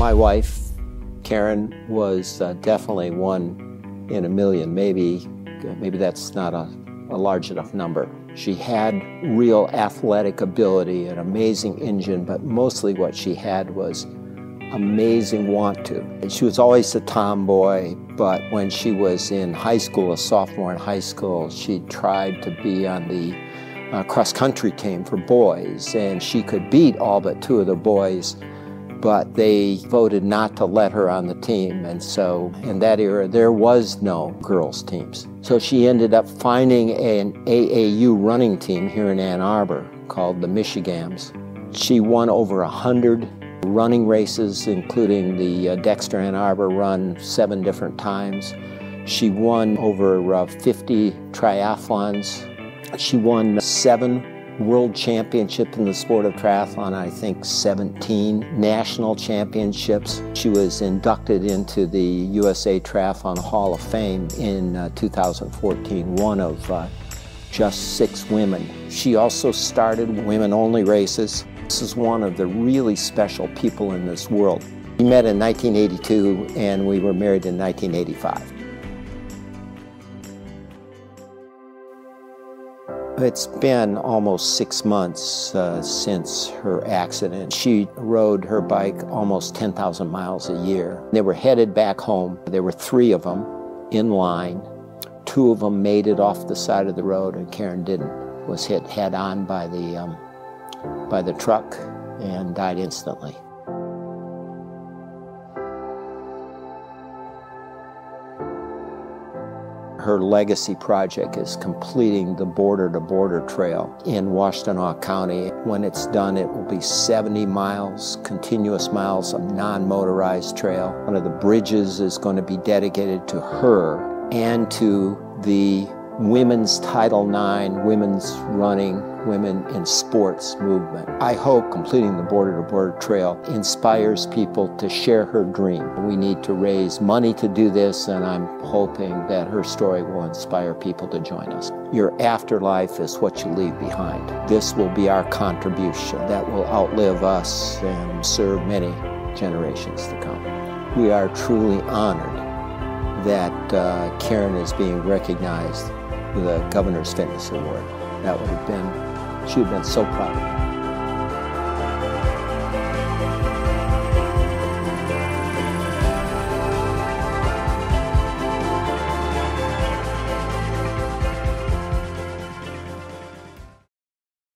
My wife, Karen, was uh, definitely one in a million. Maybe, maybe that's not a, a large enough number. She had real athletic ability, an amazing engine, but mostly what she had was amazing want to. She was always a tomboy, but when she was in high school, a sophomore in high school, she tried to be on the uh, cross country team for boys, and she could beat all but two of the boys, but they voted not to let her on the team. And so in that era, there was no girls' teams. So she ended up finding an AAU running team here in Ann Arbor called the Michigams. She won over a hundred running races, including the uh, Dexter Ann Arbor run seven different times. She won over uh, 50 triathlons. She won seven world championship in the sport of triathlon, I think 17 national championships. She was inducted into the USA Triathlon Hall of Fame in uh, 2014, one of uh, just six women. She also started women-only races. This is one of the really special people in this world. We met in 1982 and we were married in 1985. It's been almost six months uh, since her accident. She rode her bike almost 10,000 miles a year. They were headed back home. There were three of them in line. Two of them made it off the side of the road and Karen didn't, was hit head on by the um, by the truck and died instantly. Her legacy project is completing the border to border trail in Washtenaw County. When it's done, it will be 70 miles, continuous miles of non motorized trail. One of the bridges is going to be dedicated to her and to the women's Title IX, women's running, women in sports movement. I hope completing the Border to Border Trail inspires people to share her dream. We need to raise money to do this, and I'm hoping that her story will inspire people to join us. Your afterlife is what you leave behind. This will be our contribution that will outlive us and serve many generations to come. We are truly honored that uh, Karen is being recognized a Governor's Fitness Award. That would have been, she would have been so proud.